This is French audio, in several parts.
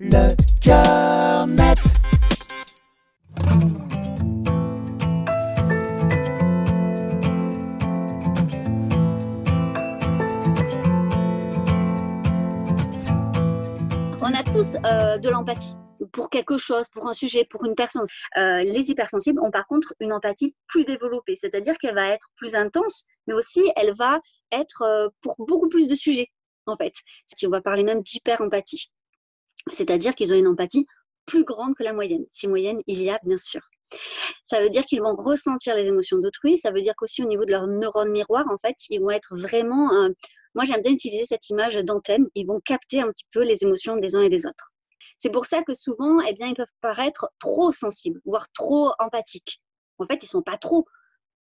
Le cœur. On a tous euh, de l'empathie pour quelque chose, pour un sujet, pour une personne. Euh, les hypersensibles ont par contre une empathie plus développée, c'est-à-dire qu'elle va être plus intense, mais aussi elle va être euh, pour beaucoup plus de sujets, en fait. Si on va parler même d'hyper-empathie, c'est-à-dire qu'ils ont une empathie plus grande que la moyenne. Si moyenne, il y a bien sûr. Ça veut dire qu'ils vont ressentir les émotions d'autrui. Ça veut dire qu'aussi au niveau de leur neurone miroir, en fait, ils vont être vraiment. euh, moi, j'aime bien utiliser cette image d'antenne. Ils vont capter un petit peu les émotions des uns et des autres. C'est pour ça que souvent, eh bien, ils peuvent paraître trop sensibles, voire trop empathiques. En fait, ils sont pas trop.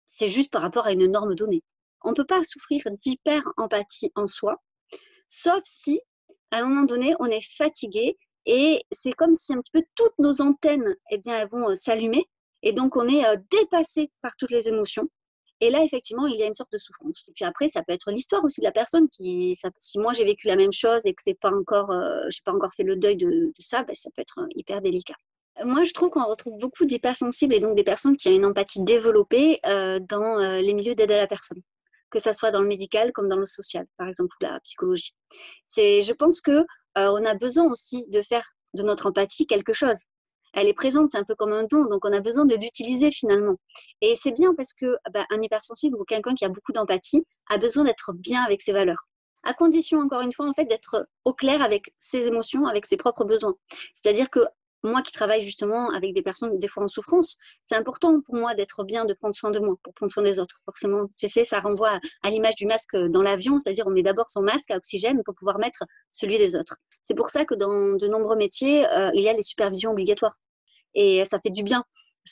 C'est juste par rapport à une norme donnée. On ne peut pas souffrir d'hyper-empathie en soi, sauf si, à un moment donné, on est fatigué et c'est comme si un petit peu toutes nos antennes, eh bien, elles vont euh, s'allumer et donc on est euh, dépassé par toutes les émotions. Et là, effectivement, il y a une sorte de souffrance. Et puis après, ça peut être l'histoire aussi de la personne qui, si moi j'ai vécu la même chose et que c'est pas encore, euh, j'ai pas encore fait le deuil de, ça, ben, ça peut être euh, hyper délicat. Moi, je trouve qu'on retrouve beaucoup d'hypersensibles et donc des personnes qui ont une empathie développée dans les milieux d'aide à la personne, que ça soit dans le médical comme dans le social, par exemple, ou la psychologie. C'est, je pense que euh, on a besoin aussi de faire de notre empathie quelque chose. Elle est présente, c'est un peu comme un don, donc on a besoin de l'utiliser finalement. Et c'est bien parce que bah, un hypersensible ou quelqu'un qui a beaucoup d'empathie a besoin d'être bien avec ses valeurs. À condition, encore une fois, en fait, d'être au clair avec ses émotions, avec ses propres besoins. C'est-à-dire que moi qui travaille justement avec des personnes des fois en souffrance, c'est important pour moi d'être bien, de prendre soin de moi, pour prendre soin des autres. Forcément, tu sais, ça renvoie à l'image du masque dans l'avion, c'est-à-dire on met d'abord son masque à oxygène pour pouvoir mettre celui des autres. C'est pour ça que dans de nombreux métiers, euh, il y a les supervisions obligatoires. Et ça fait du bien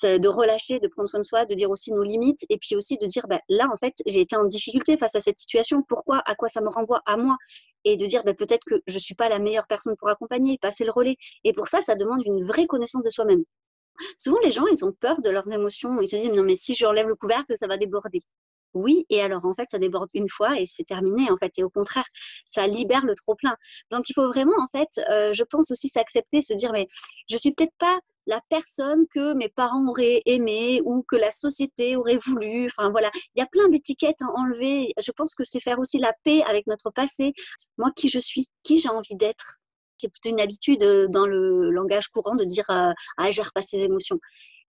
de relâcher, de prendre soin de soi, de dire aussi nos limites, et puis aussi de dire, ben, là, en fait, j'ai été en difficulté face à cette situation, pourquoi, à quoi ça me renvoie? À moi, et de dire, ben, peut-être que je suis pas la meilleure personne pour accompagner, passer le relais. Et pour ça, ça demande une vraie connaissance de soi-même. Souvent, les gens, ils ont peur de leurs émotions, ils se disent, non, mais si je relève le couvercle, ça va déborder. Oui, et alors en fait, ça déborde une fois et c'est terminé en fait. Et au contraire, ça libère le trop plein. Donc il faut vraiment en fait, euh, je pense aussi s'accepter, se dire mais je suis peut-être pas la personne que mes parents auraient aimé ou que la société aurait voulu. Enfin voilà, il y a plein d'étiquettes à enlever. Je pense que c'est faire aussi la paix avec notre passé. Moi, qui je suis, qui j'ai envie d'être? C'est plutôt une habitude euh, dans le langage courant de dire euh, ah je repasse ses émotions.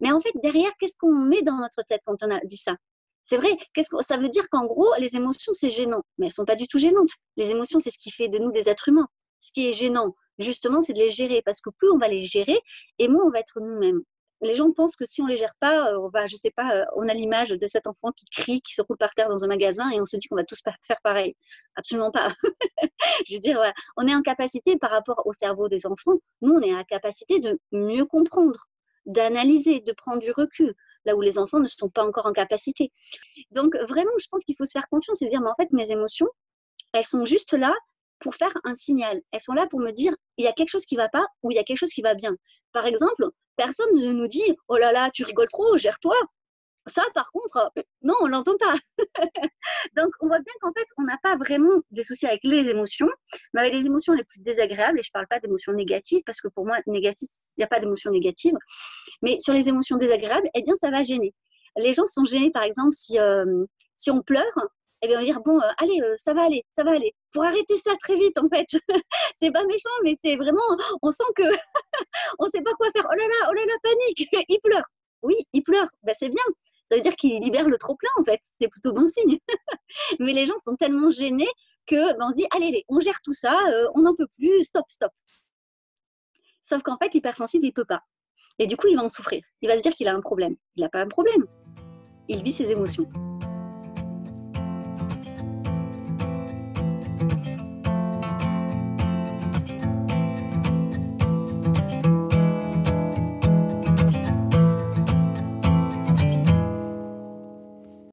Mais en fait derrière, qu'est-ce qu'on met dans notre tête quand on a dit ça? C'est vrai, qu'est-ce que ça veut dire qu'en gros, les émotions, c'est gênant. Mais elles sont pas du tout gênantes. Les émotions, c'est ce qui fait de nous des êtres humains. Ce qui est gênant, justement, c'est de les gérer. Parce que plus on va les gérer, et moins on va être nous-mêmes. Les gens pensent que si on les gère pas, on va, je sais pas, euh, on a l'image de cet enfant qui crie, qui se roule par terre dans un magasin, et on se dit qu'on va tous faire pareil. Absolument pas. je veux dire, on est en capacité par rapport au cerveau des enfants. Nous, on est en capacité de mieux comprendre, d'analyser, de prendre du recul là où les enfants ne sont pas encore en capacité. Donc vraiment, je pense qu'il faut se faire confiance et se dire, mais en fait, mes émotions, elles sont juste là pour faire un signal. Elles sont là pour me dire, il y a quelque chose qui va pas ou il y a quelque chose qui va bien. Par exemple, personne ne nous dit, oh là là, tu rigoles trop, gère-toi. Ça, par contre, non, on l'entend pas. Donc, on voit bien qu'en fait, on n'a pas vraiment des soucis avec les émotions, mais avec les émotions les plus désagréables, et je parle pas d'émotions négatives, parce que pour moi, négatif, il n'y a pas d'émotions négatives, mais sur les émotions désagréables, eh bien, ça va gêner. Les gens sont gênés, par exemple, si, euh, si on pleure, eh bien, on va dire, bon, euh, allez, euh, ça va aller, ça va aller. Pour arrêter ça très vite, en fait. c'est pas méchant, mais c'est vraiment, on sent que on sait pas quoi faire. Oh là là, oh là là, panique, il pleure. Oui, il pleure, ben, c'est bien. Ça veut dire qu'il libère le trop-plein, en fait. C'est plutôt bon signe. mais les gens sont tellement gênés que ben, on se dit, allez, allez, on gère tout ça, euh, on n'en peut plus, stop, stop. Sauf qu'en fait, l'hypersensible, il peut pas. Et du coup, il va en souffrir. Il va se dire qu'il a un problème. Il n'a pas un problème. Il vit ses émotions.